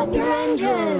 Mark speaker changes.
Speaker 1: Up your engine!